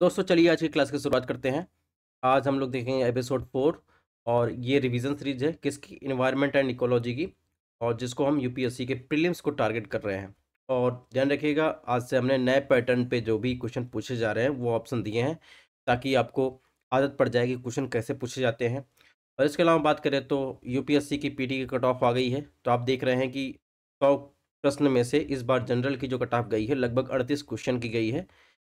दोस्तों, चलिए आज की क्लास की शुरुआत करते हैं। आज हम लोग देखेंगे एपिसोड फोर और ये रिवीजन सीरीज़ है किसकी? इन्वायरमेंट एंड इकोलॉजी की और जिसको हम यूपीएससी के प्रीलिम्स को टारगेट कर रहे हैं। और ध्यान रखिएगा, आज से हमने नए पैटर्न पे जो भी क्वेश्चन पूछे जा रहे हैं, वो ऑप्शन दिए हैं ताकि आपको आदत पड़ जाएगी क्वेश्चन कैसे पूछे जाते हैं। और इसके अलावा बात करें तो यूपीएससी की पीटी की कट ऑफ़ आ गई है। तो आप देख रहे हैं कि सौ प्रश्न में से इस बार जनरल की जो कट ऑफ़ गई है, लगभग अड़तीस क्वेश्चन की गई है।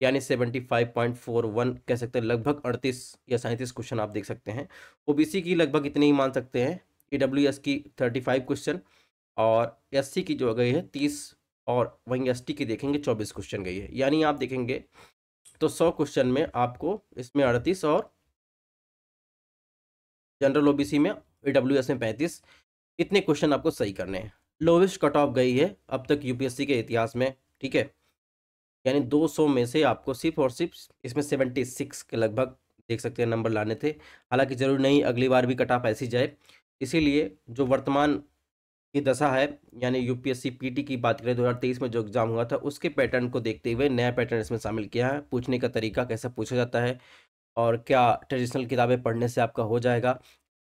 यानी seventy five point four one कह सकते हैं, लगभग अड़तीस या सैंतीस क्वेश्चन आप देख सकते हैं। ओबीसी की लगभग इतने ही मान सकते हैं ई की थर्टी फाइव क्वेश्चन और एस सी की जो गई है तीस और वहीं एस टी की देखेंगे चौबीस क्वेश्चन गई है। यानी आप देखेंगे तो सौ क्वेश्चन में आपको इसमें अड़तीस और जनरल ओबीसी में ई में पैंतीस, इतने क्वेश्चन आपको सही करने हैं। लोवेस्ट कट ऑफ़ गई है अब तक यूपीएससी के इतिहास में, ठीक है? यानी 200 में से आपको सिर्फ़ और सिर्फ़ इसमें 76 के लगभग देख सकते हैं नंबर लाने थे। हालाँकि ज़रूर नहीं, अगली बार भी कट ऑफ़ ऐसी जाए। इसीलिए जो वर्तमान की दशा है, यानी यूपीएससी पीटी की बात करें 2023 में जो एग्ज़ाम हुआ था, उसके पैटर्न को देखते हुए नया पैटर्न इसमें शामिल किया है। पूछने का तरीका कैसे पूछा जाता है और क्या ट्रेडिशनल किताबें पढ़ने से आपका हो जाएगा,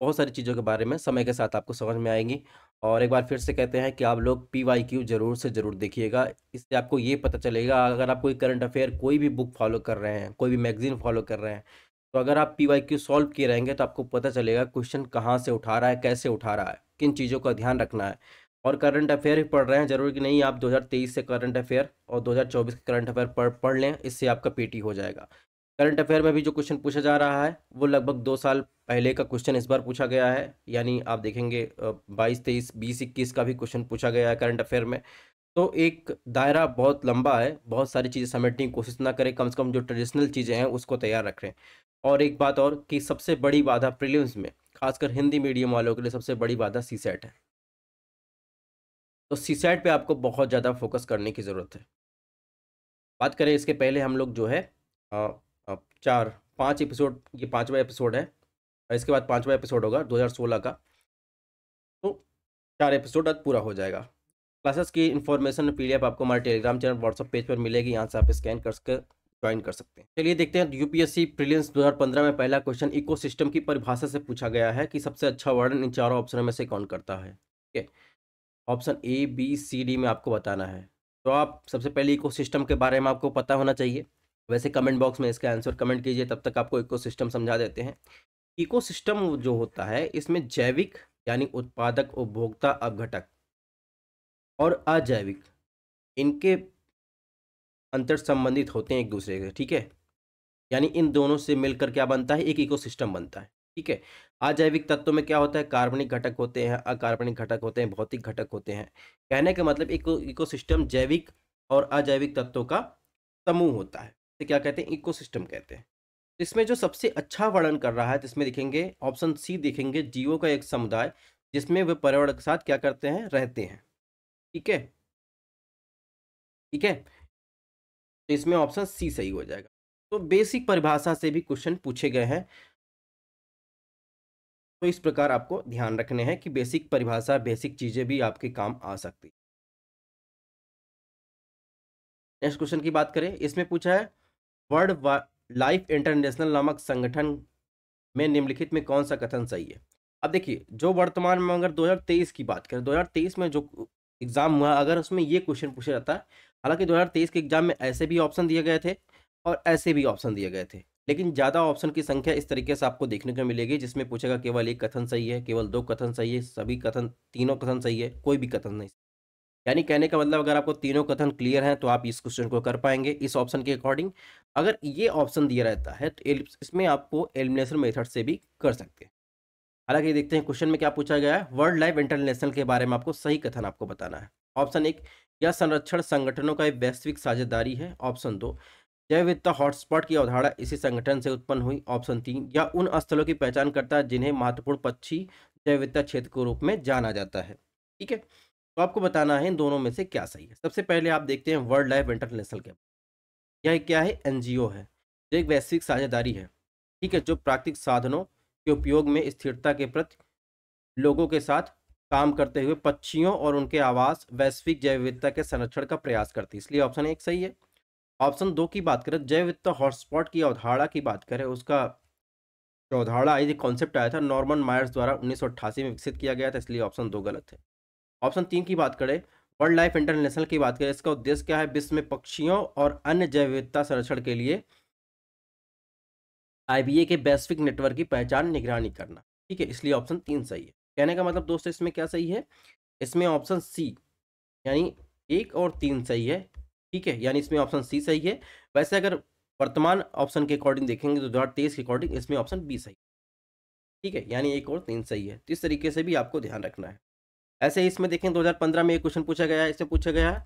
बहुत सारी चीज़ों के बारे में समय के साथ आपको समझ में आएँगी। और एक बार फिर से कहते हैं कि आप लोग पी वाई क्यू ज़रूर से ज़रूर देखिएगा। इससे आपको ये पता चलेगा, अगर आप कोई करंट अफेयर कोई भी बुक फॉलो कर रहे हैं, कोई भी मैगजीन फॉलो कर रहे हैं तो अगर आप पी वाई क्यू सॉल्व किए रहेंगे तो आपको पता चलेगा क्वेश्चन कहाँ से उठा रहा है, कैसे उठा रहा है, किन चीज़ों का ध्यान रखना है। और करंट अफेयर ही पढ़ रहे हैं, ज़रूरी कि नहीं आप 2023 से करंट अफेयर और 2024 के करंट अफेयर पढ़ पढ़ लें, इससे आपका पीटी हो जाएगा। करंट अफेयर में भी जो क्वेश्चन पूछा जा रहा है, वो लगभग दो साल पहले का क्वेश्चन इस बार पूछा गया है। यानी आप देखेंगे बाईस, तेईस, बीस, इक्कीस का भी क्वेश्चन पूछा गया है करंट अफेयर में। तो एक दायरा बहुत लंबा है, बहुत सारी चीज़ें समेटने की कोशिश ना करें, कम से कम जो ट्रेडिशनल चीज़ें हैं उसको तैयार रखें। और एक बात और कि सबसे बड़ी बाधा प्रीलिम्स में, खासकर हिंदी मीडियम वालों के लिए सबसे बड़ी बाधा सी सेट है। तो सी सेट पर आपको बहुत ज़्यादा फोकस करने की ज़रूरत है। बात करें इसके पहले हम लोग जो है चार, पाँच एपिसोड ये पाँचवा एपिसोड है और इसके बाद पाँचवा एपिसोड होगा 2016 का। तो चार एपिसोड आज पूरा हो जाएगा। क्लासेस की इन्फॉर्मेशन पी पीडीएफ आपको हमारे टेलीग्राम चैनल व्हाट्सअप पेज पर मिलेगी। यहाँ से आप स्कैन कर ज्वाइन कर सकते हैं। चलिए देखते हैं यूपीएससी प्रीलियंस 2015 में पहला क्वेश्चन इकोसिस्टम की परिभाषा से पूछा गया है कि सबसे अच्छा वर्णन इन चारों ऑप्शनों में से कौन करता है? ठीक है option A B C D में आपको बताना है। तो आप सबसे पहले इकोसिस्टम के बारे में आपको पता होना चाहिए। वैसे कमेंट बॉक्स में इसका आंसर कमेंट कीजिए, तब तक आपको इकोसिस्टम समझा देते हैं। इकोसिस्टम जो होता है, इसमें जैविक यानी उत्पादक, उपभोक्ता, अपघटक और अजैविक, इनके अंतर संबंधित होते हैं एक दूसरे से ठीक है? यानी इन दोनों से मिलकर क्या बनता है? एक इकोसिस्टम बनता है, ठीक है? अजैविक तत्वों में क्या होता है? कार्बनिक घटक होते हैं, अकार्बनिक घटक होते हैं, भौतिक घटक होते हैं। कहने का मतलब इको, इकोसिस्टम जैविक और अजैविक तत्वों का समूह होता है। तो क्या कहते हैं इकोसिस्टम कहते हैं। इसमें जो सबसे अच्छा वर्णन कर रहा है जिसमें देखेंगे ऑप्शन सी देखेंगे, जीवों का एक समुदाय, जिसमें वे पर्यावरण के साथ क्या करते हैं, रहते हैं। ठीक है? ठीक है? तो इसमें ऑप्शन सी सही हो जाएगा। तो बेसिक परिभाषा से भी क्वेश्चन पूछे गए हैं। तो इस प्रकार आपको ध्यान रखने हैं कि बेसिक परिभाषा बेसिक चीज़ें भी आपके काम आ सकती नेक्स्ट क्वेश्चन की बात करें। इसमें पूछा है वर्ल्ड लाइफ इंटरनेशनल नामक संगठन में निम्नलिखित में कौन सा कथन सही है? अब देखिए, जो वर्तमान में अगर 2023 की बात करें 2023 में जो एग्ज़ाम हुआ, अगर उसमें ये क्वेश्चन पूछा जाता है हालाँकि 2023 के एग्ज़ाम में ऐसे भी ऑप्शन दिए गए थे और ऐसे भी ऑप्शन दिए गए थे, लेकिन ज़्यादा ऑप्शन की संख्या इस तरीके से आपको देखने को मिलेगी, जिसमें पूछेगा केवल एक कथन सही है, केवल दो कथन सही है, सभी कथन, तीनों कथन सही है, कोई भी कथन नहीं। यानी कहने का मतलब अगर आपको तीनों कथन क्लियर हैं तो आप इस क्वेश्चन को कर पाएँगे, इस ऑप्शन के अकॉर्डिंग अगर ये ऑप्शन दिया रहता है तो इसमें आपको एलिमिनेशन मेथड से भी कर सकते हैं। हालाँकि देखते हैं क्वेश्चन में क्या पूछा गया है? वर्ल्ड लाइफ इंटरनेशनल के बारे में आपको सही कथन आपको बताना है। ऑप्शन एक यह संरक्षण संगठनों का एक वैश्विक साझेदारी है? ऑप्शन दो, जैव हॉटस्पॉट की अवधारणा इसी संगठन से उत्पन्न हुई। ऑप्शन तीन या उन स्थलों की पहचान करता है जिन्हें महत्वपूर्ण पक्षी जैव क्षेत्र के रूप में जाना जाता है? ठीक है तो आपको बताना है इन दोनों में से क्या सही है? सबसे पहले आप देखते हैं वर्ल्ड लाइफ इंटरनेशनल के यह क्या है? एनजीओ है। जो एक वैश्विक साझेदारी है, ठीक है, जो प्राकृतिक साधनों के उपयोग में स्थिरता के प्रति लोगों के साथ काम करते हुए पक्षियों और उनके आवास, वैश्विक जैव विविधता के संरक्षण का प्रयास करती है। इसलिए ऑप्शन एक सही है। ऑप्शन दो की बात करें, जैव विविधता हॉटस्पॉट की अवधारणा की बात करें, उसका जो अवधारणा आई थी, कॉन्सेप्ट आया था, नॉर्मन मायर्स द्वारा उन्नीस सौ अट्ठासी में विकसित किया गया था, इसलिए ऑप्शन दो गलत है। ऑप्शन तीन की बात करें, वर्ल्ड लाइफ इंटरनेशनल की बात करें, इसका उद्देश्य क्या है? विश्व में पक्षियों और अन्य जैव विविधता संरक्षण के लिए आईबीए के वैश्विक नेटवर्क की पहचान निगरानी करना। ठीक है, इसलिए ऑप्शन तीन सही है। कहने का मतलब दोस्तों, इसमें क्या सही है? इसमें ऑप्शन सी यानी एक और तीन सही है। ठीक है, यानी इसमें ऑप्शन सी सही है। वैसे अगर वर्तमान ऑप्शन के अकॉर्डिंग देखेंगे तो दो हज़ार तेईस के अकॉर्डिंग इसमें ऑप्शन बी सही है। ठीक है, यानी एक और तीन सही है। तो इस तरीके से भी आपको ध्यान रखना है। ऐसे ही इसमें देखें 2015 में एक क्वेश्चन पूछा गया है पूछा गया है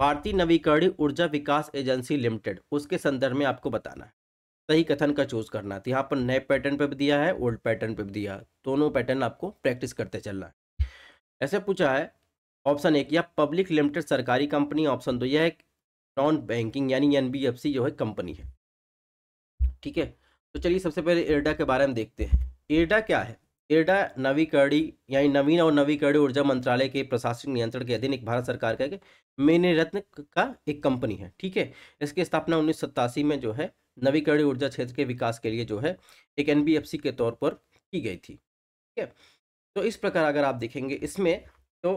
भारतीय नवीकरणीय ऊर्जा विकास एजेंसी लिमिटेड, उसके संदर्भ में आपको बताना है। सही कथन का चूज़ करना है तो यहाँ पर नए पैटर्न पे भी दिया है ओल्ड पैटर्न पर भी दिया दोनों पैटर्न आपको प्रैक्टिस करते चलना है। ऐसे पूछा है ऑप्शन एक, या पब्लिक लिमिटेड सरकारी कंपनी ऑप्शन दो, यह एक नॉन बैंकिंग यानी एनबीएफसी जो है कंपनी है। ठीक है तो चलिए सबसे पहले एरडा के बारे में देखते हैं। एरडा क्या है? एरडा नवीकरणीय यानी नवीन और नवीकरणीय ऊर्जा मंत्रालय के प्रशासनिक नियंत्रण के अधीन एक भारत सरकार का मेने रत्न का एक कंपनी है, ठीक है? इसकी स्थापना उन्नीस में जो है नवीकरणीय ऊर्जा क्षेत्र के विकास के लिए जो है, एक एनबीएफसी के तौर पर की गई थी, ठीक है? तो इस प्रकार अगर आप देखेंगे इसमें तो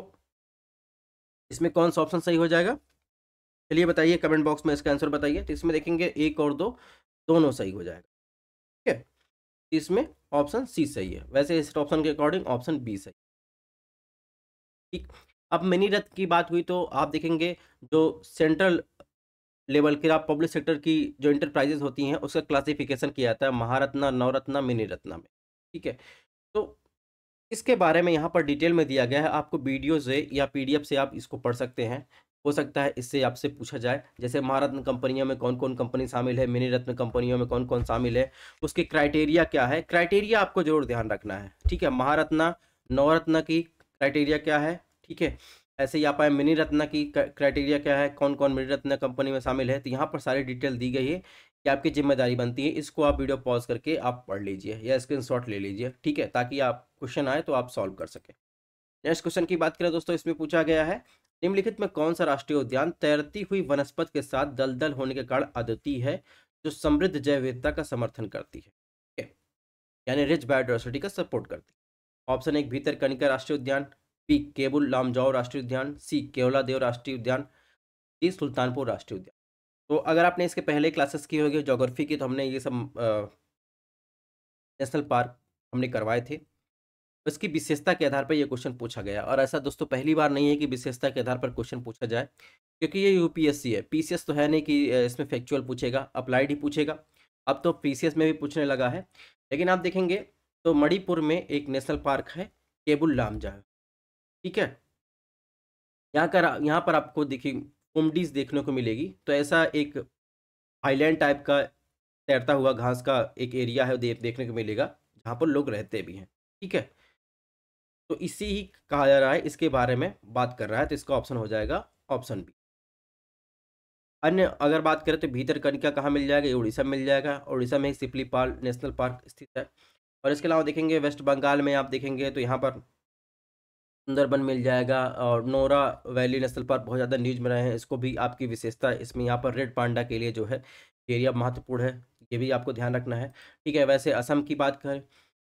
इसमें कौन सा ऑप्शन सही हो जाएगा? चलिए बताइए, कमेंट बॉक्स में इसका आंसर बताइए तो इसमें देखेंगे एक और दो, दोनों सही हो जाएगा, ठीक है? इसमें ऑप्शन सी सही है। वैसे इस ऑप्शन के अकॉर्डिंग ऑप्शन बी सही ठीक, अब मिनी रथ की बात हुई तो आप देखेंगे जो सेंट्रल लेवल के, आप पब्लिक सेक्टर की जो इंटरप्राइजेज होती हैं, उसका क्लासिफिकेशन किया जाता है महारत्ना, नवरत्ना मिनी रत्ना में। ठीक है तो इसके बारे में यहाँ पर डिटेल में दिया गया है। आपको वीडियो से या पीडीएफ से आप इसको पढ़ सकते हैं। हो सकता है इससे आपसे पूछा जाए, जैसे महारत्न कंपनियों में कौन कौन कंपनी शामिल है मिनी रत्न कंपनियों में कौन कौन शामिल है, उसके क्राइटेरिया क्या है? क्राइटेरिया आपको ज़रूर ध्यान रखना है, ठीक है? महारत्ना, नवरत्न की क्राइटेरिया क्या है? ठीक है? ऐसे ही आप आए मिनी रत्न की, क्राइटेरिया क्या है? कौन कौन मिनी रत्न कंपनी में शामिल है? तो यहाँ पर सारी डिटेल दी गई है कि आपकी ज़िम्मेदारी बनती है, इसको आप वीडियो पॉज करके आप पढ़ लीजिए या स्क्रीन ले लीजिए, ठीक है? ताकि आप क्वेश्चन आए तो आप सॉल्व कर सकें। नेक्स्ट क्वेश्चन की बात करें, दोस्तों, इसमें पूछा गया है निम्नलिखित में कौन सा राष्ट्रीय उद्यान तैरती हुई वनस्पत के साथ दलदल होने के कारण अद्वितीय है, जो समृद्ध जैव विविधता का समर्थन करती है? यानी रिच बायोडाइवर्सिटी का सपोर्ट करती है। ऑप्शन एक, भीतर कनिका राष्ट्रीय उद्यान, बी, केबुल लामजाओ राष्ट्रीय उद्यान, सी केवला देव राष्ट्रीय उद्यान, डी, सुल्तानपुर राष्ट्रीय उद्यान। तो अगर आपने इसके पहले क्लासेस की होगी जोग्राफी की तो हमने ये सब नेशनल पार्क हमने करवाए थे। इसकी विशेषता के आधार पर यह क्वेश्चन पूछा गया। और ऐसा दोस्तों पहली बार नहीं है कि विशेषता के आधार पर क्वेश्चन पूछा जाए, क्योंकि ये यूपीएससी है। पीसीएस तो है नहीं कि इसमें फैक्चुअल पूछेगा अप्लाइड ही पूछेगा। अब तो पीसीएस में भी पूछने लगा है। लेकिन आप देखेंगे तो मणिपुर में एक नेशनल पार्क है, केबुल लामजा ठीक है? यहाँ कर यहाँ पर आपको देखिए कुमडीज देखने को मिलेगी। तो ऐसा एक हाईलैंड टाइप का तैरता हुआ घास का एक एरिया है देखने को मिलेगा, जहाँ पर लोग रहते भी हैं। ठीक है? तो इसी ही कहा जा रहा है, इसके बारे में बात कर रहा है तो इसका ऑप्शन हो जाएगा ऑप्शन बी अन्य अगर बात करें तो भीतर कनिका कहाँ मिल जाएगा? ये उड़ीसा मिल जाएगा। उड़ीसा में सिपलीपाल नेशनल पार्क स्थित है। और इसके अलावा देखेंगे वेस्ट बंगाल में आप देखेंगे तो यहाँ पर सुंदरबन मिल जाएगा और नोरा वैली नेशनल पार्क बहुत ज़्यादा न्यूज़ में रहे हैं। इसको भी आपकी विशेषता इसमें यहाँ पर रेड पांडा के लिए जो है, एरिया महत्वपूर्ण है। ये भी आपको ध्यान रखना है। ठीक है, वैसे असम की बात करें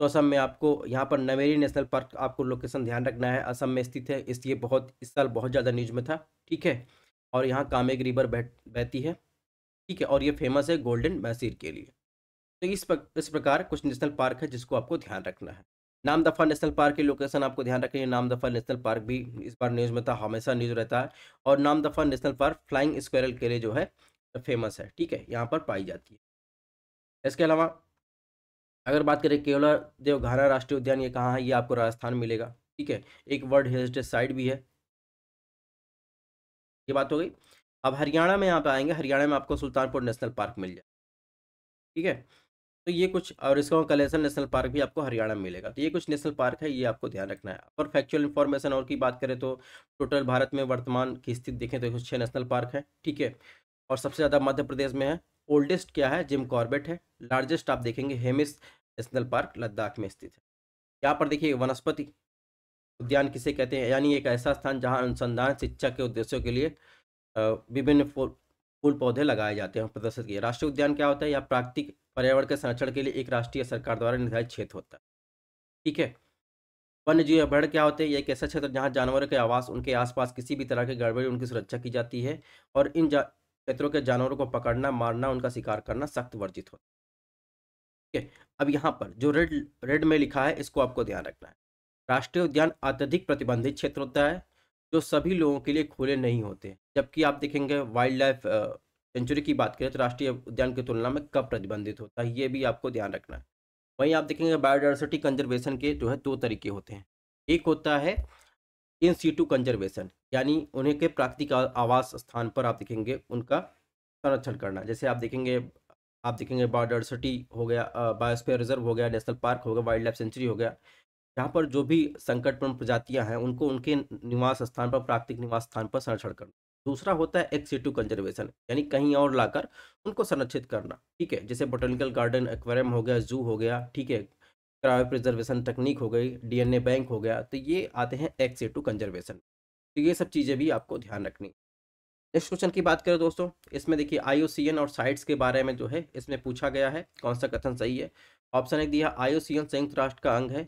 तो असम में आपको यहाँ पर नवेरी नेशनल पार्क आपको लोकेशन ध्यान रखना है। असम में स्थित है, इसलिए बहुत, इस साल बहुत ज़्यादा न्यूज़ में था, ठीक है? और यहाँ कामेग रिवर बहती है, ठीक है? और ये फ़ेमस है गोल्डन मैसीर के लिए। तो इस इस प्रकार कुछ नेशनल पार्क है जिसको आपको ध्यान रखना है। नाम दफ़ा नेशनल पार्क की लोकेशन आपको ध्यान रखनी है। नाम दफ़ा नेशनल पार्क भी इस बार न्यूज़ में था, हमेशा न्यूज़ रहता है। और नाम दफ़ा नेशनल पार्क फ्लाइंग स्क्वेरल के लिए जो है, फ़ेमस है, ठीक है? यहाँ पर पाई जाती है। इसके अलावा अगर बात करें केवला देवघाना राष्ट्रीय उद्यान, ये कहाँ है? ये आपको राजस्थान मिलेगा, ठीक है? एक वर्ल्ड हेरिटेज साइट भी है। ये बात हो गई। अब हरियाणा में यहाँ पे आएँगे, हरियाणा में आपको सुल्तानपुर नेशनल पार्क मिल जाए ठीक है? तो ये कुछ, और इसका कलेसन नेशनल पार्क भी आपको हरियाणा में मिलेगा। तो ये कुछ नेशनल पार्क है, ये आपको ध्यान रखना है। और फैक्चुअल इन्फॉर्मेशन और की बात करें तो टोटल भारत में वर्तमान की स्थिति देखें तो छः नेशनल पार्क है, ठीक है? और सबसे ज़्यादा मध्य प्रदेश में है ओल्डेस्ट क्या है? जिम कॉर्बेट है। लार्जेस्ट आप देखेंगे हेमिस नेशनल पार्क, लद्दाख में स्थित है। यहाँ पर देखिए, वनस्पति उद्यान किसे कहते हैं? यानी एक ऐसा स्थान जहाँ अनुसंधान, शिक्षा के उद्देश्यों के लिए विभिन्न फूल पौधे लगाए जाते हैं प्रदर्शित किए। राष्ट्रीय उद्यान क्या होता है? यह प्राकृतिक पर्यावरण के संरक्षण के लिए एक राष्ट्रीय सरकार द्वारा निर्धारित क्षेत्र होता है। ठीक है? वन्य जीव अभ्यारण्य क्या होते हैं? ये एक ऐसा क्षेत्र जहाँ जानवरों के आवास, उनके आसपास किसी भी तरह की गड़बड़ी, उनकी सुरक्षा की जाती है और इन क्षेत्रों के जानवरों को पकड़ना, मारना, उनका शिकार करना सख्त वर्जित होता है। ठीक है? अब यहाँ पर जो रेड रेड में लिखा है, इसको आपको ध्यान रखना है। राष्ट्रीय उद्यान अत्यधिक प्रतिबंधित क्षेत्र होता है, जो सभी लोगों के लिए खुले नहीं होते। जबकि आप देखेंगे वाइल्ड लाइफ सेंचुरी की बात करें तो राष्ट्रीय उद्यान की तुलना में कब प्रतिबंधित होता है। ये भी आपको ध्यान रखना है। वहीं आप देखेंगे बायोडाइवर्सिटी कंजर्वेशन के जो है दो तरीके होते हैं। एक होता है इन सीटू कंजर्वेशन यानी उन्हें के प्राकृतिक आवास स्थान पर आप देखेंगे उनका संरक्षण करना। जैसे आप देखेंगे आप देखेंगे बायोडाइवर्सिटी हो गया बायोस्फीयर रिज़र्व हो गया नेशनल पार्क हो गया वाइल्ड लाइफ सेंचुरी हो गया। यहाँ पर जो भी संकटपूर्ण प्रजातियाँ हैं, उनको उनके निवास स्थान पर, प्राकृतिक निवास स्थान पर संरक्षण करना। दूसरा होता है एक्स सीटू कंजर्वेशन यानी कहीं और लाकर उनको संरक्षित करना। ठीक है, जैसे बोटेनिकल गार्डन एक्वेरियम हो गया जू हो गया, ठीक है। क्रायो प्रिजर्वेशन तकनीक हो गई, डीएनए बैंक हो गया तो ये आते हैं एक्स सीटू कंजर्वेशन तो ये सब चीज़ें भी आपको ध्यान रखनी। नेक्स्ट क्वेश्चन की बात करें दोस्तों, इसमें देखिए आईओसीएन और साइट्स के बारे में जो है, इसमें पूछा गया है, कौन सा कथन सही है? ऑप्शन एक दिया आईओसीएन संयुक्त राष्ट्र का अंग है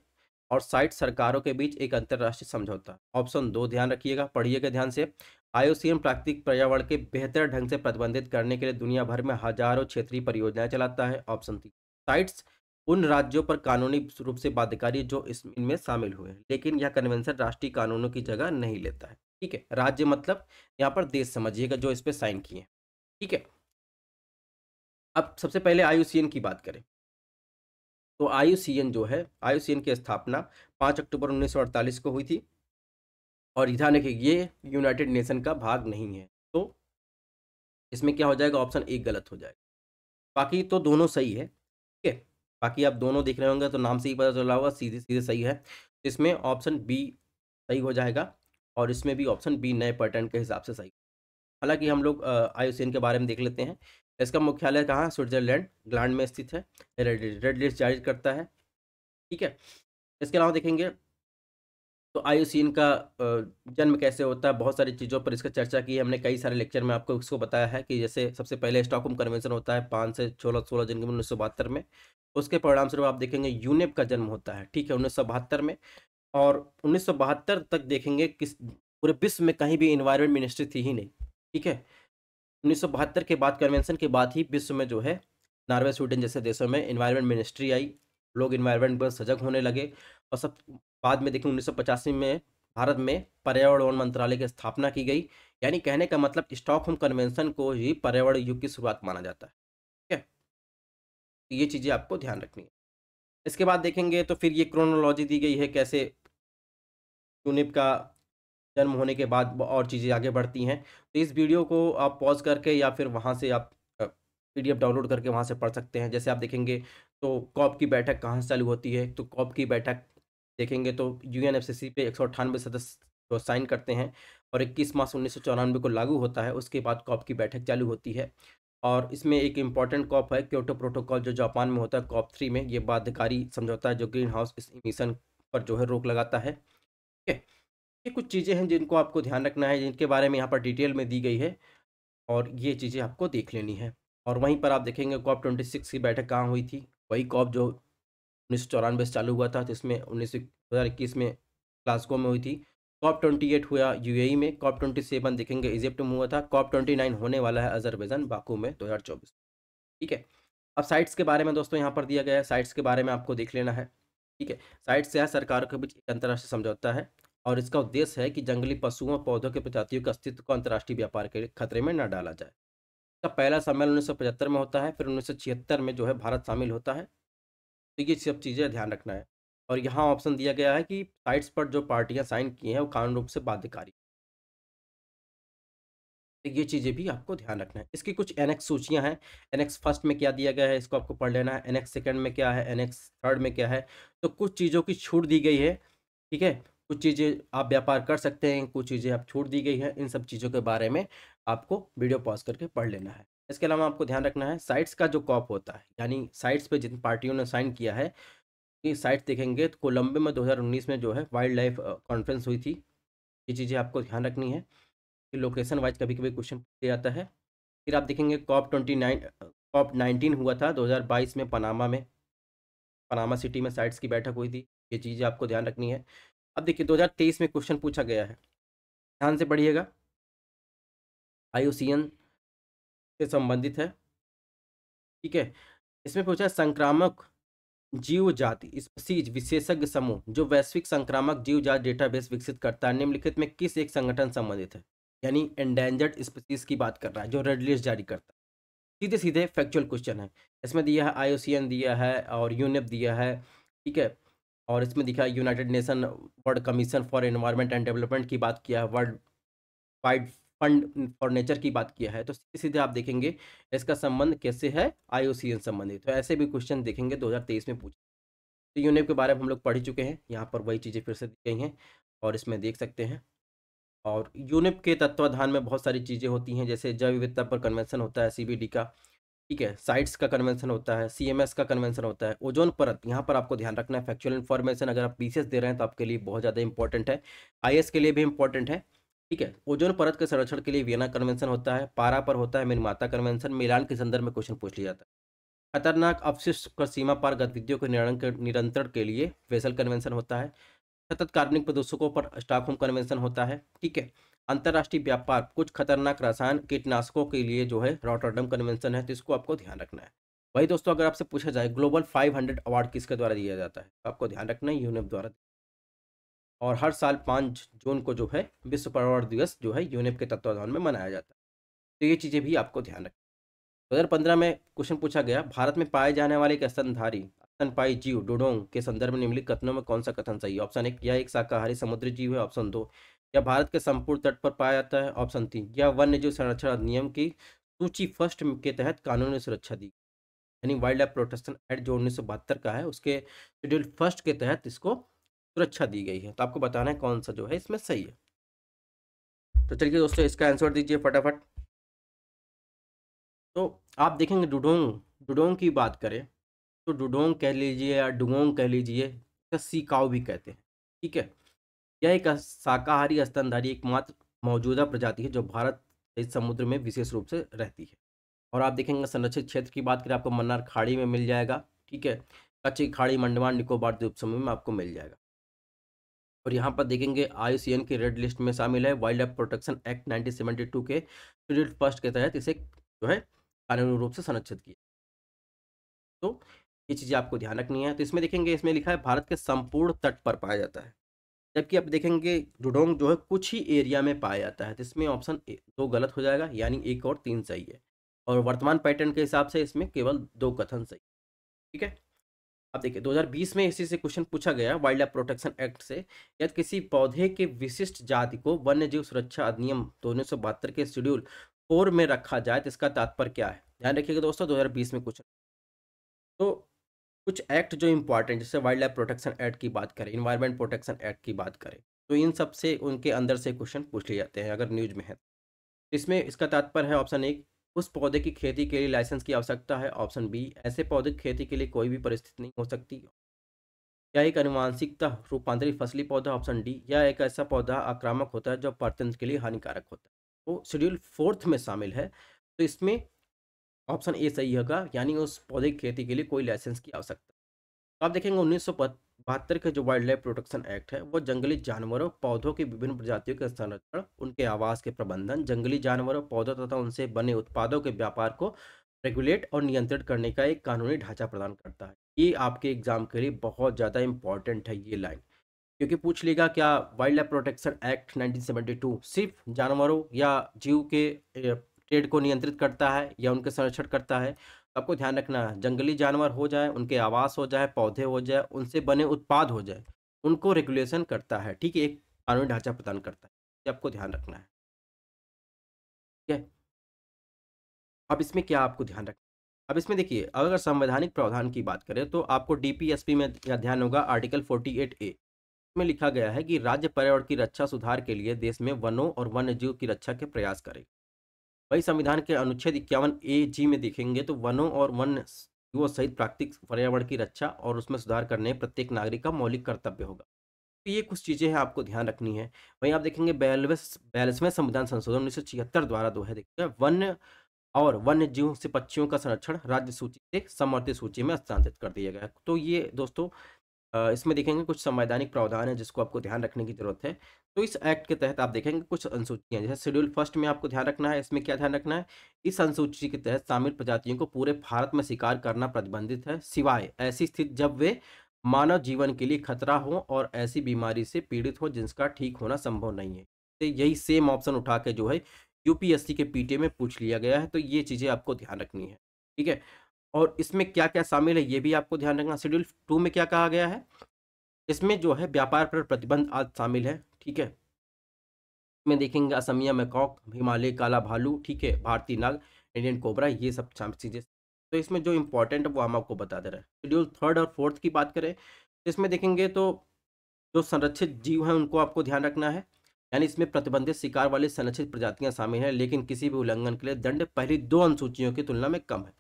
और साइट सरकारों के बीच एक अंतर्राष्ट्रीय समझौता। ऑप्शन दो, ध्यान रखिएगा, पढ़िएगा ध्यान से। आईओसीएन प्राकृतिक पर्यावरण के बेहतर ढंग से प्रतिबंधित करने के लिए दुनिया भर में हज़ारों क्षेत्रीय परियोजनाएँ चलाता है। ऑप्शन तीन साइट्स उन राज्यों पर कानूनी रूप से बाध्यकारी जो इस इनमें शामिल हुए हैं। लेकिन यह कन्वेंशन राष्ट्रीय कानूनों की जगह नहीं लेता है। ठीक है? राज्य मतलब यहाँ पर देश समझिएगा जो इस पर साइन किए ठीक है? अब सबसे पहले आयुसीएन की बात करें। तो आयुसीएन जो है आयुसीएन की स्थापना पाँच अक्टूबर उन्नीस सौ अड़तालीस को हुई थी। और ध्यान रखिए ये यूनाइटेड नेशन का भाग नहीं है। तो इसमें क्या हो जाएगा? ऑप्शन एक गलत हो जाएगा। बाकी तो दोनों सही है। बाकी आप दोनों देख रहे होंगे तो नाम से ही पता चला होगा, सीधे सीधे सही है। तो इसमें ऑप्शन बी सही हो जाएगा और इसमें भी ऑप्शन बी नए पैटर्न के हिसाब से सही। हालाँकि हम लोग आयुसेन के बारे में देख लेते हैं। इसका मुख्यालय कहाँ स्विट्जरलैंड, ग्लैंड में स्थित है। रेड रेड लिस्ट जारी करता है। ठीक है। इसके अलावा देखेंगे तो आयुसीन का जन्म कैसे होता है? बहुत सारी चीज़ों पर इसका चर्चा की है। हमने कई सारे लेक्चर में आपको इसको बताया है कि जैसे सबसे पहले स्टॉकहोम कन्वेंशन होता है पाँच से सोलह सोलह जनवरी उन्नीस सौ बहत्तर में। उसके परिणाम स्वरूप आप देखेंगे यूनेप का जन्म होता है, ठीक है, उन्नीस सौ बहत्तर में। और उन्नीस सौ बहत्तर तक देखेंगे किस, पूरे विश्व में कहीं भी इन्वायरमेंट मिनिस्ट्री थी ही नहीं, ठीक है? उन्नीस सौ बहत्तर के बाद कन्वेंशन के बाद ही विश्व में जो है, नॉर्वे स्वीडन जैसे देशों में इन्वायरमेंट मिनिस्ट्री आई। लोग इन्वायरमेंट पर सजग होने लगे और सब बाद में देखिए उन्नीस में भारत में पर्यावरण मंत्रालय की स्थापना की गई। यानी कहने का मतलब स्टॉकहोम कन्वेंशन को ही पर्यावरण युग की शुरुआत माना जाता है। ठीक है? तो ये चीज़ें आपको ध्यान रखनी है। इसके बाद देखेंगे तो फिर ये क्रोनोलॉजी दी गई है कैसे यूनिप का जन्म होने के बाद और चीज़ें आगे बढ़ती हैं। तो इस वीडियो को आप पॉज करके या फिर वहाँ से आप पीडीएफ डाउनलोड करके वहाँ से पढ़ सकते हैं। जैसे आप देखेंगे तो कॉप की बैठक कहाँ से चालू होती है? तो कॉप की बैठक देखेंगे तो यू एन पे एक सौ अठानवे सदस्य जो साइन करते हैं और इक्कीस मार्च उन्नीस सौ चौरानवे को लागू होता है, उसके बाद कॉप की बैठक चालू होती है। और इसमें एक इंपॉर्टेंट कॉप है क्योटो प्रोटोकॉल जो जापान में होता है, कॉप थ्री में। ये बाध्यकारी समझौता है, जो ग्रीन हाउस इमिशन पर जो है रोक लगाता है। ठीक है? ये कुछ चीज़ें हैं जिनको आपको ध्यान रखना है, जिनके बारे में यहाँ पर डिटेल में दी गई है और ये चीज़ें आपको देख लेनी है। और वहीं पर आप देखेंगे, कॉप ट्वेंटी सिक्स की बैठक कहाँ हुई थी? वही कॉप जो उन्नीस से चालू हुआ था इसमें उन्नीस दो में क्लासको में हुई थी। कॉप ट्वेंटी एट हुआ यूएई में, कॉप ट्वेंटी सेवन देखेंगे, इजिप्ट में हुआ था, कॉप ट्वेंटी नाइन होने वाला है अजरबैजान, बाकू में, दो हज़ार चौबीस। ठीक है, अब साइट्स के बारे में दोस्तों यहाँ पर दिया गया है, साइट्स के बारे में आपको देख लेना है। ठीक है, साइट्स से सरकारों के बीच एक अंतर्राष्ट्रीय समझौता है, और इसका उद्देश्य है कि जंगली पशुओं पौधों के प्रजातियों के अस्तित्व को अंतर्राष्ट्रीय व्यापार के खतरे में न डाला जाए। इसका पहला सम्मेलन उन्नीस सौ पचहत्तर में होता है, फिर उन्नीस सौ छिहत्तर में जो है, भारत शामिल होता है। तो ये सब चीज़ें ध्यान रखना है। और यहाँ ऑप्शन दिया गया है कि साइट्स पर जो पार्टियाँ साइन की हैं, वो कानून रूप से बाध्यकारी तो ये चीज़ें भी आपको ध्यान रखना है। इसकी कुछ एनएक्स सूचियाँ हैं। एनएक्स फ़र्स्ट में क्या दिया गया है, इसको आपको पढ़ लेना है। एनएक्स सेकंड में क्या है, एनएक्स थर्ड में क्या है। तो कुछ चीज़ों की छूट दी गई है, ठीक है? कुछ चीज़ें आप व्यापार कर सकते हैं, कुछ चीज़ें आप छूट दी गई हैं, इन सब चीज़ों के बारे में आपको वीडियो पॉज करके पढ़ लेना है। इसके अलावा आपको ध्यान रखना है, साइट्स का जो कॉप होता है, यानी साइट्स पे जिन पार्टियों ने साइन किया है, ये साइट्स देखेंगे तो कोलंबो में 2019 में जो है वाइल्ड लाइफ कॉन्फ्रेंस हुई थी। ये चीज़ें आपको ध्यान रखनी है कि लोकेशन वाइज कभी कभी क्वेश्चन पूछा जाता है। फिर आप देखेंगे COP twenty nine COP nineteen हुआ था 2022 में पनामा में। पनामा सिटी में साइट्स की बैठक हुई थी, ये चीज़ें आपको ध्यान रखनी है। अब देखिए 2023 में क्वेश्चन पूछा गया है। ध्यान से पढ़िएगा। आयुसीएन से संबंधित है। ठीक है? इसमें पूछा है, संक्रामक जीव जाति स्पीसीज विशेषज्ञ समूह जो वैश्विक संक्रामक जीव जाति डेटाबेस विकसित करता है, निम्नलिखित में किस एक संगठन संबंधित है? यानी एंडेंजर्ड स्पीसीज की बात कर रहा है, जो रेड लिस्ट जारी करता है। सीधे सीधे फैक्चुअल क्वेश्चन है। इसमें दिया है, आईओसीएन दिया है और यूनेप दिया है। ठीक है? और इसमें दिखा United Nation World Commission for Environment and Development की बात किया है, World Wide Fund for Nature की बात किया है तो सीधे सीधे आप देखेंगे इसका संबंध कैसे है आईओसीएन संबंधित तो ऐसे भी क्वेश्चन देखेंगे 2023 में पूछे। तो यूनिप के बारे में हम लोग पढ़ ही चुके हैं, यहाँ पर वही चीज़ें फिर से दी गई हैं और इसमें देख सकते हैं। और यूनिप के तत्वाधान में बहुत सारी चीज़ें होती हैं, जैसे जैव विविधता पर कन्वेंशन होता है सीबीडी का, ठीक है, साइट्स का कन्वेंशन होता है सीएमएस का कन्वेंशन होता है, ओजोन परत, यहाँ पर आपको ध्यान रखना है, फैक्चुअल इन्फॉर्मेशन अगर आप पीसीएस दे रहे हैं तो आपके लिए बहुत ज़्यादा इंपॉर्टेंट है। आई के लिए भी इंपॉर्टेंट है। ठीक है? ओजोन परत के संरक्षण के लिए वियना कन्वेंशन होता है, पारा पर होता है, मिनमाता कन्वेंशन, मिलान के संदर्भ में क्वेश्चन पूछ लिया जाता है। खतरनाक अवशिष्ट पर सीमा पार गतिविधियों के निरंतरण के लिए वेसल कन्वेंशन होता है। सतत कार्बनिक प्रदूषकों पर स्टॉकहोम कन्वेंशन होता है, ठीक है? अंतर्राष्ट्रीय व्यापार, कुछ खतरनाक रसायन कीटनाशकों के लिए जो है रॉटरडम कन्वेंशन है तो इसको आपको ध्यान रखना है। वही दोस्तों, अगर आपसे पूछा जाए, ग्लोबल 500 अवार्ड किसके द्वारा दिया जाता है? तो आपको ध्यान रखना है यूनिप द्वारा और हर साल पाँच जून को जो है विश्व पर्यावरण दिवस जो है यूनिप के तत्वाधान में मनाया जाता है। तो ये चीज़ें भी आपको ध्यान रखें दो हज़ार पंद्रह में क्वेश्चन पूछा गया, भारत में पाए जाने वाले एक स्तनधारी स्तनपाई जीव, डोडोंग के संदर्भ में निम्नलिखित कथनों में कौन सा कथन सही है? ऑप्शन एक, यह एक शाकाहारी समुद्री जीव है। ऑप्शन दो या भारत के संपूर्ण तट पर पाया जाता है। ऑप्शन तीन या वन्य जीव संरक्षण अधिनियम की सूची फ़र्स्ट के तहत कानूनी सुरक्षा दी यानी वाइल्ड लाइफ प्रोटेक्शन एक्ट जो उन्नीस सौ बहत्तर का है, उसके शेड्यूल फ़र्स्ट के तहत इसको सुरक्षा दी गई है। तो आपको बताना है कौन सा जो है इसमें सही है। तो चलिए दोस्तों, इसका आंसर दीजिए फटाफट। तो आप देखेंगे डुडोंग डुडोंग की बात करें तो डुडोंग कह लीजिए या डुगोंग कह लीजिए या सीकाव भी कहते हैं। ठीक है? यह एक शाकाहारी स्तनधारी एकमात्र मौजूदा प्रजाति है, जो भारत समुद्र में विशेष रूप से रहती है। और आप देखेंगे संरक्षित क्षेत्र की बात करें, आपको मन्नार खाड़ी में मिल जाएगा। ठीक है? कच्ची खाड़ी मंडवान निकोबार द्वीप समूह में आपको मिल जाएगा। और यहाँ पर देखेंगे आई की रेड लिस्ट में शामिल है वाइल्ड लाइफ प्रोटेक्शन एक्ट 1972 के शेड्यूल फ़र्स्ट के तहत इसे जो है कानूनी रूप से संरक्षित किया। तो ये चीज़ें आपको ध्यान रखनी है। तो इसमें देखेंगे, इसमें लिखा है भारत के संपूर्ण तट पर पाया जाता है, जबकि आप देखेंगे डुडोंग जो है कुछ ही एरिया में पाया जाता है। तो इसमें ऑप्शन दो गलत हो जाएगा, यानी एक और तीन सही है। और वर्तमान पैटर्न के हिसाब से इसमें केवल दो कथन सही ठीक है? अब देखिए 2020 में इसी से क्वेश्चन पूछा गया वाइल्ड लाइफ प्रोटेक्शन एक्ट से यदि किसी पौधे के विशिष्ट जाति को वन्य जीव सुरक्षा अधिनियम दो के शेड्यूल फोर में रखा जाए तो इसका तात्पर्य क्या है? ध्यान रखिएगा दोस्तों 2020 में क्वेश्चन। तो कुछ एक्ट जो इंपॉर्टेंट जैसे वाइल्ड लाइफ प्रोटेक्शन एक्ट की बात करें इन्वायरमेंट प्रोटेक्शन एक्ट की बात करें तो इन सबसे उनके अंदर से क्वेश्चन पूछ लिए जाते हैं, अगर न्यूज़ में है इसमें इसका तात्पर्य है ऑप्शन एक उस पौधे की खेती के लिए लाइसेंस की आवश्यकता है। ऑप्शन बी ऐसे पौधे की खेती के लिए कोई भी परिस्थिति नहीं हो सकती। या एक अनुवांशिकता रूपांतरित फसली पौधा ऑप्शन डी या एक ऐसा पौधा आक्रामक होता है जो परतंत्र के लिए हानिकारक होता है। वो शेड्यूल फोर्थ में शामिल है। तो इसमें ऑप्शन ए सही होगा, यानी उस पौधे की खेती के लिए कोई लाइसेंस की आवश्यकता। तो आप देखेंगे उन्नीस बहत्तर के जो वाइल्ड लाइफ प्रोटेक्शन एक्ट है, वो जंगली जानवरों, पौधों की विभिन्न प्रजातियों के संरक्षण, उनके आवास के प्रबंधन, जंगली जानवरों, पौधों तथा उनसे बने उत्पादों के व्यापार को रेगुलेट और नियंत्रित करने का एक कानूनी ढांचा प्रदान करता है। ये आपके एग्ज़ाम के लिए बहुत ज़्यादा इंपॉर्टेंट है ये लाइन क्योंकि पूछ लेगा क्या वाइल्ड लाइफ प्रोटेक्शन एक्ट 1972 सिर्फ़ जानवरों या जीव के ट्रेड को नियंत्रित करता है या उनके संरक्षण करता है? आपको ध्यान रखना है। जंगली जानवर हो जाए, उनके आवास हो जाए, पौधे हो जाए, उनसे बने उत्पाद हो जाए, उनको रेगुलेशन करता है। ठीक है, एक कानूनी ढांचा प्रदान करता है। ये आपको ध्यान रखना है। ठीक है? अब इसमें क्या आपको ध्यान रखना अब इसमें देखिए, अगर संवैधानिक प्रावधान की बात करें तो आपको डीपीएसपी में ध्यान होगा आर्टिकल 48 ए में लिखा गया है कि राज्य पर्यावरण की रक्षा सुधार के लिए देश में वनों और वन्य जीव की रक्षा के प्रयास करेगा वही संविधान के अनुच्छेद इक्यावन ए जी में देखेंगे तो वनों और वन जीवों सहित प्राकृतिक पर्यावरण की रक्षा और उसमें सुधार करने प्रत्येक नागरिक का मौलिक कर्तव्य होगा। तो ये कुछ चीज़ें हैं आपको ध्यान रखनी है। वहीं आप देखेंगे बयालवे बयालीसवें संविधान संशोधन उन्नीस सौ छिहत्तर द्वारा दो है, देखिए वन्य और वन्य जीव से पक्षियों का संरक्षण राज्य सूची से समवर्ती सूची में हस्तांतरित कर दिया गया। तो ये दोस्तों इसमें देखेंगे कुछ संवैधानिक प्रावधान है जिसको आपको ध्यान रखने की ज़रूरत है। तो इस एक्ट के तहत आप देखेंगे कुछ अनुसूचियाँ जैसे शेड्यूल फ़र्स्ट में आपको ध्यान रखना है, इसमें क्या ध्यान रखना है? इस अनुसूची के तहत शामिल प्रजातियों को पूरे भारत में शिकार करना प्रतिबंधित है। सिवाय ऐसी स्थिति जब वे मानव जीवन के लिए खतरा हो और ऐसी बीमारी से पीड़ित हो जिसका ठीक होना संभव नहीं है। तो यही सेम ऑप्शन उठा के जो है, यूपीएससी के पीटे में पूछ लिया गया है। तो ये चीज़ें आपको ध्यान रखनी है। ठीक है? और इसमें क्या क्या शामिल है, ये भी आपको ध्यान रखना। शेड्यूल टू में क्या कहा गया है? इसमें जो है व्यापार पर प्रतिबंध आज शामिल है, ठीक है? इसमें देखेंगे असमिया, मैकॉक, हिमालय काला भालू ठीक है? भारतीय नाग, इंडियन कोबरा, ये सब चीज़ें। तो इसमें जो इम्पोर्टेंट है, वो हम आपको बता दे रहे हैं। शेड्यूल थर्ड और फोर्थ की बात करें तो इसमें देखेंगे तो जो संरक्षित जीव हैं, उनको आपको ध्यान रखना है। यानी इसमें प्रतिबंधित शिकार वाली संरक्षित प्रजातियाँ शामिल हैं, लेकिन किसी भी उल्लंघन के लिए दंड, पहली दो अनुसूचियों की तुलना में कम है।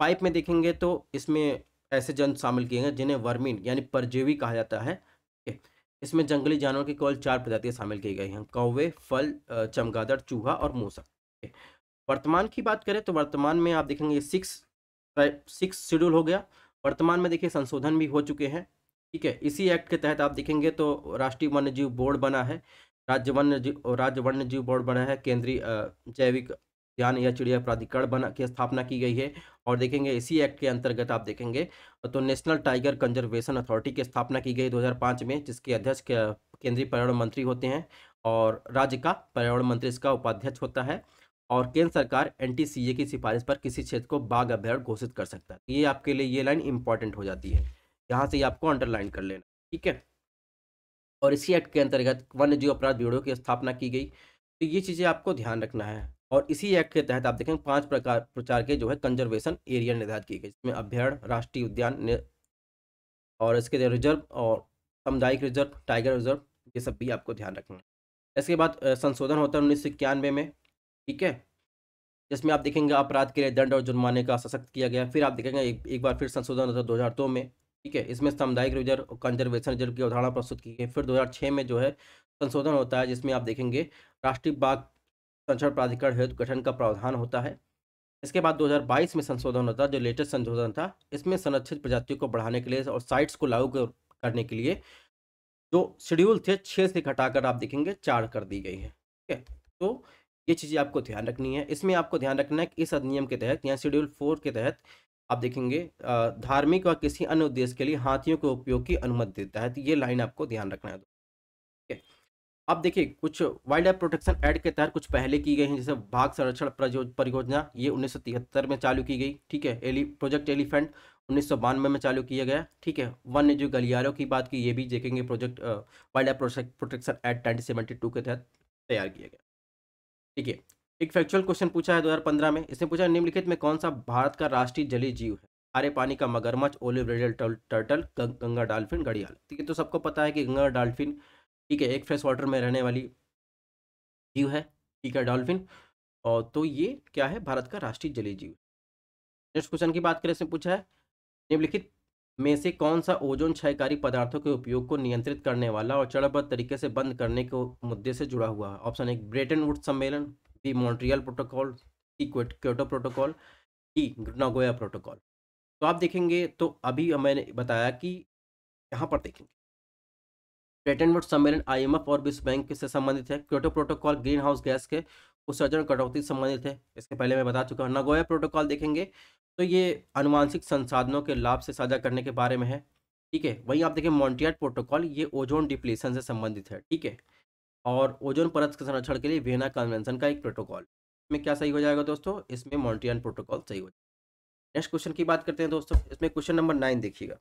पाइप में देखेंगे तो इसमें ऐसे जन शामिल किए गए जिन्हें वर्मिन यानी परजीवी कहा जाता है। इसमें जंगली जानवरों की केवल चार प्रजातियाँ शामिल की गई हैं, कौवे, फल चमगादड़, चूहा और मूसा। वर्तमान की बात करें तो वर्तमान में आप देखेंगे सिक्स सिक्स शेड्यूल हो गया। वर्तमान में देखिए संशोधन भी हो चुके हैं। ठीक है, इसी एक्ट के तहत आप देखेंगे तो राष्ट्रीय वन्य जीव बोर्ड बना है, राज्य वन्य जीव राज्य वन्य जीव बोर्ड बना है, केंद्रीय जैविक उद्यान या चिड़िया प्राधिकरण बना की स्थापना की गई है और देखेंगे इसी एक्ट के अंतर्गत आप देखेंगे तो नेशनल टाइगर कंजर्वेशन अथॉरिटी की स्थापना की गई 2005 में, जिसके अध्यक्ष केंद्रीय पर्यावरण मंत्री होते हैं और राज्य का पर्यावरण मंत्री इसका उपाध्यक्ष होता है और केंद्र सरकार एनटीसीए की सिफारिश पर किसी क्षेत्र को बाघ अभ्यारण्य घोषित कर सकता है। ये आपके लिए ये लाइन इंपॉर्टेंट हो जाती है। यहाँ से ये आपको अंडरलाइन कर लेना, ठीक है? और इसी एक्ट के अंतर्गत वन्य जीव अपराध ब्यूरो की स्थापना की गई तो ये चीज़ें आपको ध्यान रखना है। और इसी एक्ट के तहत आप देखेंगे पाँच प्रकार प्रचार के जो है कंजर्वेशन एरिया निर्धारित किए गए जिसमें अभ्यारण्य राष्ट्रीय उद्यान और इसके रिज़र्व और सामुदायिक रिज़र्व टाइगर रिज़र्व ये सब भी आपको ध्यान रखना है। इसके बाद संशोधन होता है उन्नीस सौ इक्यानवे में ठीक है? जिसमें आप देखेंगे अपराध के लिए दंड और जुर्माने का सशक्त किया गया। फिर आप देखेंगे एक, एक बार फिर संशोधन होता है दो हज़ार दो में ठीक है? इसमें सामुदायिक रिज़र्व और कंजर्वेशन रिज़र्व की अवधारणा प्रस्तुत की गई। फिर 2006 में जो है संशोधन होता है जिसमें आप देखेंगे राष्ट्रीय बाघ संरक्षण प्राधिकरण हेतु गठन का प्रावधान होता है। इसके बाद 2022 में संशोधन होता है जो लेटेस्ट संशोधन था, इसमें संरक्षित प्रजातियों को बढ़ाने के लिए और साइट्स को लागू करने के लिए जो शेड्यूल थे छः से घटाकर आप देखेंगे, चार कर दी गई है। ठीक है? तो ये चीज़ें आपको ध्यान रखनी है। इसमें आपको ध्यान रखना है कि इस अधिनियम के तहत या शेड्यूल फोर के तहत आप देखेंगे धार्मिक और किसी अन्य उद्देश्य के लिए हाथियों के उपयोग की अनुमति देता है। तो ये लाइन आपको ध्यान रखना है। अब देखिए, कुछ वाइल्ड लाइफ प्रोटेक्शन एक्ट के तहत कुछ पहले की गई हैं, जैसे बाघ संरक्षण परियोजना, ये उन्नीस सौ तिहत्तर में चालू की गई, ठीक है? एली प्रोजेक्ट एलिफेंट उन्नीस सौ बानवे में चालू किया गया, ठीक है? वन्य जो गलियारों की बात की, ये भी देखेंगे project Wildlife Protection Act nineteen के तहत तैयार किया गया। ठीक है एक फैक्चुअल क्वेश्चन पूछा है 2015 में, इसने पूछा, निम्नलिखित में कौन सा भारत का राष्ट्रीय जलीय जीव है? खारे पानी का मगरमच्छ olive ridley turtle Ganga dolphin घड़ियाल। ठीक है तो सबको पता है कि गंगा डॉल्फिन ठीक है, एक फ्रेश वाटर में रहने वाली जीव है, ठीक है डॉल्फिन और तो ये क्या है? भारत का राष्ट्रीय जलीय जीव नेक्स्ट क्वेश्चन की बात करें इसमें पूछा है, निम्नलिखित में से कौन सा ओजोन क्षयकारी पदार्थों के उपयोग को नियंत्रित करने वाला और चरणबद्ध तरीके से बंद करने के मुद्दे से जुड़ा हुआ है? ऑप्शन एक ब्रेटन वुड सम्मेलन. B Montreal Protocol C Kyoto Protocol D Nagoya Protocol तो आप देखेंगे तो अभी मैंने बताया कि यहाँ पर देखेंगे। ब्रेटन वुड सम्मेलन आईएमएफ और विश्व बैंक से संबंधित है। Kyoto protocol greenhouse gas के उत्सर्जन कटौती से संबंधित है। इसके पहले मैं बता चुका हूँ, नगोया प्रोटोकॉल देखेंगे तो ये अनुवांशिक संसाधनों के लाभ से साझा करने के बारे में है। ठीक है, वहीं आप देखें मॉन्टियाट प्रोटोकॉल, ये ओजोन डिप्लेशन से संबंधित है। ठीक है, और ओजोन परत के संरक्षण के लिए वेना कन्वेंशन का एक प्रोटोकॉल। इसमें क्या सही हो जाएगा दोस्तों? इसमें मॉन्टियन प्रोटोकॉल सही हो जाएगा। नेक्स्ट क्वेश्चन की बात करते हैं दोस्तों, इसमें क्वेश्चन नंबर नाइन देखिएगा।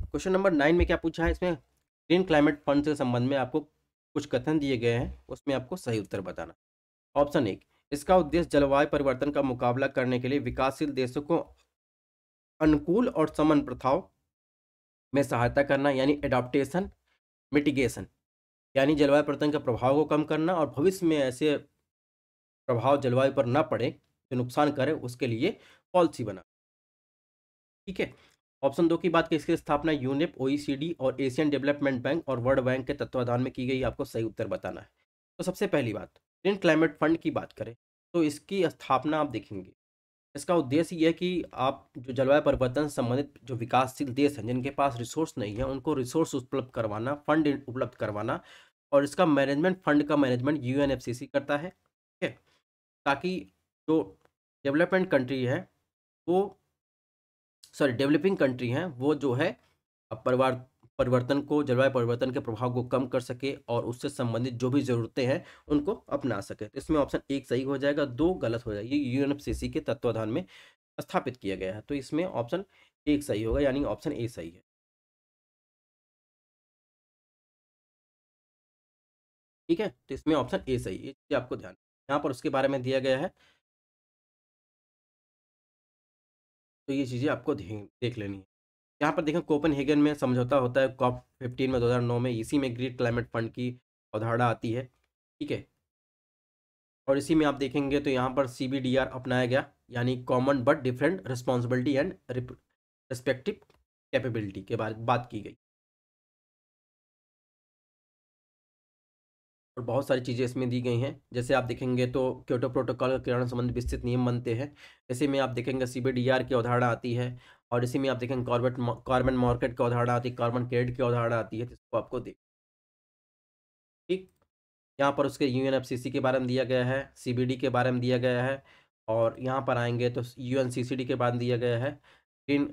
क्वेश्चन नंबर नाइन में क्या पूछा है इसमें? ग्रीन क्लाइमेट फंड के संबंध में आपको कुछ कथन दिए गए हैं, उसमें आपको सही उत्तर बताना। ऑप्शन एक, इसका उद्देश्य जलवायु परिवर्तन का मुकाबला करने के लिए विकासशील देशों को अनुकूल और समन प्रथाओं में सहायता करना, यानी एडाप्टेशन मिटिगेशन यानी जलवायु परिवर्तन के प्रभाव को कम करना और भविष्य में ऐसे प्रभाव जलवायु पर न पड़े, जो नुकसान करे, उसके लिए पॉलिसी बना। ठीक है? ऑप्शन दो की बात की, इसकी स्थापना यूनिप, ओईसीडी और एशियन डेवलपमेंट बैंक और वर्ल्ड बैंक के तत्वाधान में की गई। आपको सही उत्तर बताना है। तो सबसे पहली बात, ग्रीन क्लाइमेट फंड की बात करें तो इसकी स्थापना आप देखेंगे। इसका उद्देश्य यह है कि आप जो जलवायु परिवर्तन संबंधित जो विकासशील देश हैं, जिनके पास रिसोर्स नहीं है, उनको रिसोर्स उपलब्ध करवाना, फंड उपलब्ध करवाना और इसका मैनेजमेंट, फंड का मैनेजमेंट यूएनएफसीसी करता है, ठीक है? ताकि जो डेवलपमेंट कंट्री है, वो सॉरी, डेवलपिंग कंट्री हैं, वो जो है परिवार, परिवर्तन को, जलवायु परिवर्तन के प्रभाव को कम कर सके और उससे संबंधित जो भी ज़रूरतें हैं, उनको अपना सके। तो इसमें ऑप्शन एक सही हो जाएगा, दो गलत हो जाएगी। यूएनएफसीसी के तत्वाधान में स्थापित किया गया है तो इसमें ऑप्शन एक सही होगा, यानी ऑप्शन ए सही है। ठीक है तो इसमें ऑप्शन ए सही है आपको ध्यान यहाँ पर उसके बारे में दिया गया है तो ये चीज़ें आपको देख लेनी है। यहाँ पर देखें कोपन हेगन में समझौता होता है कॉप फिफ्टीन में 2009 में इसी में ग्रीड क्लाइमेट फंड की अवधारणा आती है, ठीक है? और इसी में आप देखेंगे तो यहाँ पर सी अपनाया गया, यानी common but different responsibility and respective capability के बारे, बात की गई। और बहुत सारी चीज़ें इसमें दी गई हैं। जैसे आप देखेंगे तो क्योटो प्रोटोकॉल का किरण संबंधी विस्तृत नियम बनते हैं। इसी में आप देखेंगे सी बी की अवधारणा आती है और इसी में आप देखेंगे कॉर्बेट कार्बन मार्केट की अवधारणा आती है, कार्बन क्रेडिट की अवधारणा आती है, जिसको आपको देख ठीक। यहाँ पर उसके U N F C C के बारे में दिया गया है सी बी डी के बारे में दिया गया है और यहाँ पर आएँगे तो U N C C D के बारे में दिया गया है ग्रीन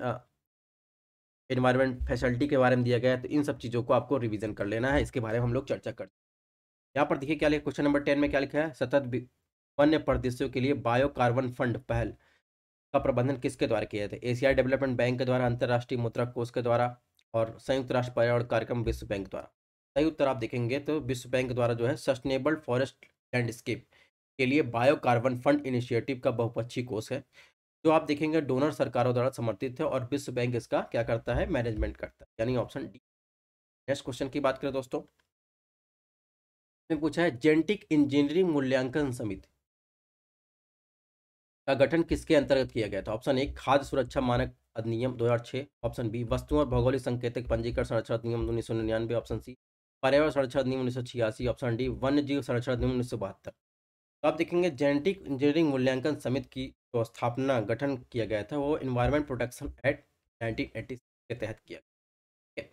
इन्वायरमेंट फैसिलिटी के बारे में दिया गया है। तो इन सब चीज़ों को आपको रिवीजन कर लेना है, इसके बारे में हम लोग चर्चा करते हैं। यहाँ पर देखिए क्या लिखा क्वेश्चन नंबर टेन में क्या लिखा है? सतत वन्य प्रदेशों के लिए बायो कार्बन फंड पहल का प्रबंधन किसके द्वारा किया जाता है? एशियाई डेवलपमेंट बैंक के द्वारा, अंतर्राष्ट्रीय मुद्रा कोष के द्वारा और संयुक्त राष्ट्र पर्यावरण कार्यक्रम विश्व बैंक द्वारा। सही उत्तर आप देखेंगे तो विश्व बैंक द्वारा जो है सस्टेनेबल फॉरेस्ट लैंडस्केप के लिए बायो कार्बन फंड इनिशिएटिव का बहुपक्षीय कोष है। जो आप देखेंगे डोनर सरकारों द्वारा समर्थित है और विश्व बैंक इसका क्या करता है? मैनेजमेंट करता है। यानी ऑप्शन डी नेक्स्ट क्वेश्चन की बात करें दोस्तों। पूछा है, जेनेटिक इंजीनियरिंग मूल्यांकन समिति। का गठन किसके अंतर्गत किया गया था? ऑप्शन ए, खाद्य सुरक्षा मानक अधिनियम 2006 ऑप्शन बी, वस्तु और भौगोलिक संकेतक पंजीकरण संरक्षण अधिनियम उन्नीस सौ निन्यानवे। ऑप्शन सी, पर्यावरण संरक्षण अधिनियम उन्नीस सौ छियासी। ऑप्शन डी, वन्य जीव संरक्षण अधिनियम उन्नीस सौ बहत्तर। तो आप देखेंगे, जेनेटिक इंजीनियरिंग मूल्यांकन समिति की जो तो स्थापना, गठन किया गया था, वो इन्वायरमेंट प्रोटेक्शन एक्ट नाइनटीन के तहत किया गया।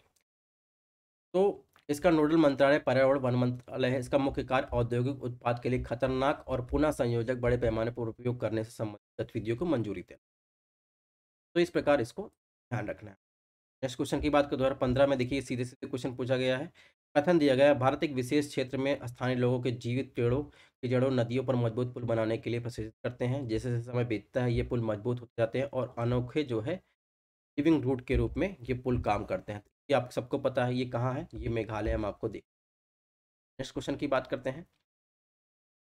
तो इसका नोडल मंत्रालय पर्यावरण वन मंत्रालय है। इसका मुख्य कार्य औद्योगिक उत्पाद के लिए खतरनाक और पुनः संयोजक बड़े पैमाने पर उपयोग करने से संबंधित गतिविधियों को मंजूरी देना। तो इस प्रकार इसको ध्यान रखना है। नेक्स्ट क्वेश्चन की बात कर पंद्रह में देखिए सीधे सीधे क्वेश्चन पूछा गया है। कथन दिया गया है, भारत एक विशेष क्षेत्र में स्थानीय लोगों के जीवित पेड़ों की जड़ों नदियों पर मज़बूत पुल बनाने के लिए प्रशिक्षित करते हैं। जैसे जैसे समय बीतता है, ये पुल मज़बूत होते जाते हैं और अनोखे जो है लिविंग रूट के रूप में ये पुल काम करते हैं। ये आप सबको पता है ये कहाँ है, ये मेघालय हम आपको देख नेक्स्ट क्वेश्चन की बात करते हैं।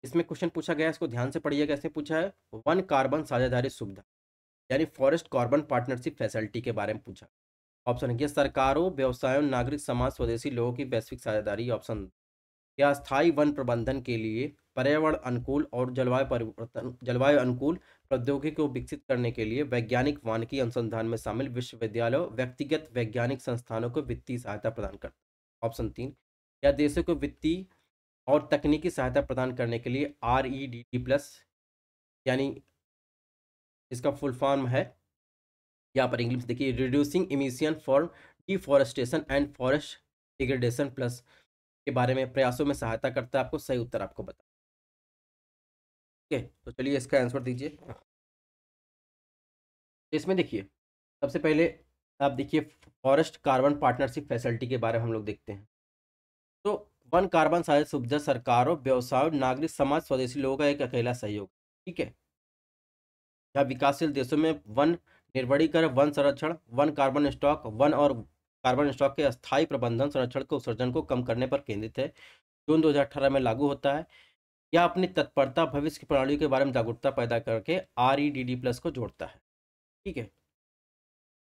इसमें क्वेश्चन पूछा गया इसको ध्यान से पढ़िएगा, इसमें पूछा है, वन कार्बन साझेदारी सुविधा, यानी फॉरेस्ट कार्बन पार्टनरशिप फैसिलिटी के बारे में पूछा। ऑप्शन है सरकारों, व्यवसायों, नागरिक, समाज, स्वदेशी लोगों की वैश्विक साझेदारी, ऑप्शन या स्थायी वन प्रबंधन के लिए पर्यावरण अनुकूल और जलवायु परिवर्तन, जलवायु अनुकूल प्रौद्योगिकी को विकसित करने के लिए वैज्ञानिक वानिकी अनुसंधान में शामिल विश्वविद्यालयों व्यक्तिगत वैज्ञानिक संस्थानों को वित्तीय सहायता प्रदान करता ऑप्शन तीन या देशों को वित्तीय और तकनीकी सहायता प्रदान करने के लिए R E D D plus यानी इसका फुल फॉर्म है? यहाँ पर इंग्लिश देखिए reducing emission for deforestation and forest degradation plus के बारे में प्रयासों में सहायता करता है आपको, सही उत्तर आपको बता ठीक है? तो चलिए इसका आंसर दीजिए। इसमें देखिए, सबसे पहले आप देखिए फॉरेस्ट कार्बन पार्टनरशिप फैसिलिटी के बारे में हम लोग देखते हैं। तो वन कार्बन साझा सुविधा सरकारों, व्यवसायों नागरिक, समाज, स्वदेशी लोगों का एक अकेला सहयोग, ठीक है? जहाँ विकासशील देशों में वन निर्वणीकरण, वन संरक्षण, वन कार्बन स्टॉक वन और कार्बन स्टॉक के अस्थायी प्रबंधन, संरक्षण के उत्सर्जन को कम करने पर केंद्रित है। जून 2018 में लागू होता है। यह अपनी तत्परता भविष्य की प्रणाली के बारे में जागरूकता पैदा करके R E D D plus को जोड़ता है। ठीक है?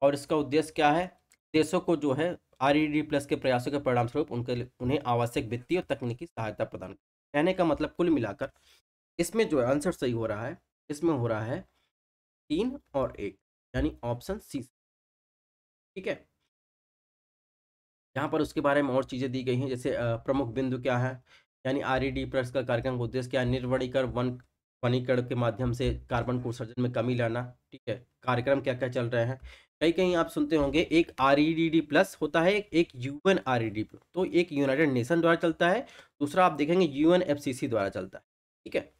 और इसका उद्देश्य क्या है? देशों को जो है आर ई डी प्लस के प्रयासों के परिणाम स्वरूप उनके उन्हें आवश्यक वित्तीय और तकनीकी सहायता प्रदान कहने का मतलब कुल मिलाकर, इसमें जो है आंसर सही हो रहा है, इसमें हो रहा है तीन और एक, यानी ऑप्शन सी ठीक है? यहाँ पर उसके बारे में और चीज़ें दी गई हैं, जैसे प्रमुख बिंदु क्या है? यानी आर ई प्लस का कार्यक्रम का उद्देश्य क्या निर्वणीकर वन वनीकरण के माध्यम से कार्बन को उत्सर्जन में कमी लाना, ठीक है? कार्यक्रम क्या क्या चल रहे हैं? कहीं कहीं आप सुनते होंगे, एक R E D D plus होता है, एक यू यूएन आर तो एक यूनाइटेड नेशन द्वारा चलता है, दूसरा आप देखेंगे यूएन द्वारा चलता है, ठीक है?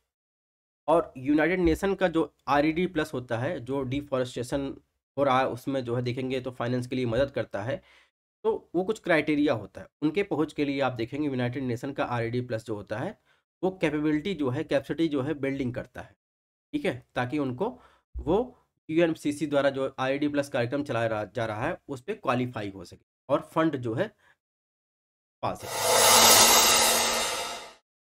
और यूनाइटेड नेशन का जो आर ई डी प्लस होता है, जो डिफॉरेस्टेशन हो रहा है, उसमें जो है देखेंगे तो फाइनेंस के लिए मदद करता है तो वो कुछ क्राइटेरिया होता है। उनके पहुँच के लिए आप देखेंगे यूनाइटेड नेशन का आर प्लस जो होता है, वो कैपेबिलिटी जो है, कैपेसिटी जो है बिल्डिंग करता है। ठीक है? ताकि उनको वो यू द्वारा जो आर प्लस कार्यक्रम चलाया जा रहा है, उस पर क्वालिफाई हो सके और फंड जो है पा सके।